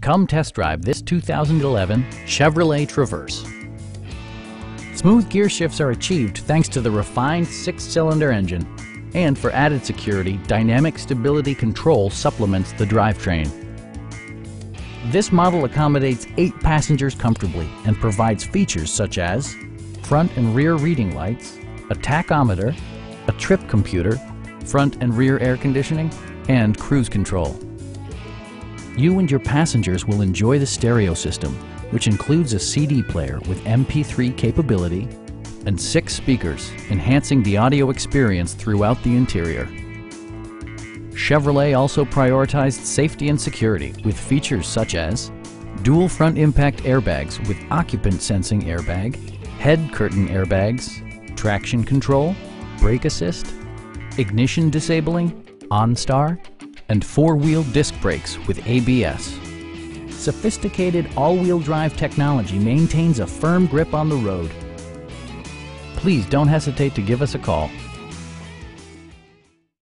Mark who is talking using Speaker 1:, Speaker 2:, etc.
Speaker 1: Come test drive this 2011 Chevrolet Traverse. Smooth gear shifts are achieved thanks to the refined six-cylinder engine. And for added security, Dynamic Stability Control supplements the drivetrain. This model accommodates eight passengers comfortably and provides features such as front and rear reading lights, a tachometer, a trip computer, front and rear air conditioning, and cruise control. You and your passengers will enjoy the stereo system, which includes a CD player with MP3 capability and six speakers, enhancing the audio experience throughout the interior. Chevrolet also prioritized safety and security with features such as dual front impact airbags with occupant sensing airbag, head curtain airbags, traction control, brake assist, ignition disabling, OnStar, and four-wheel disc brakes with ABS. Sophisticated all-wheel drive technology maintains a firm grip on the road. Please don't hesitate to give us a call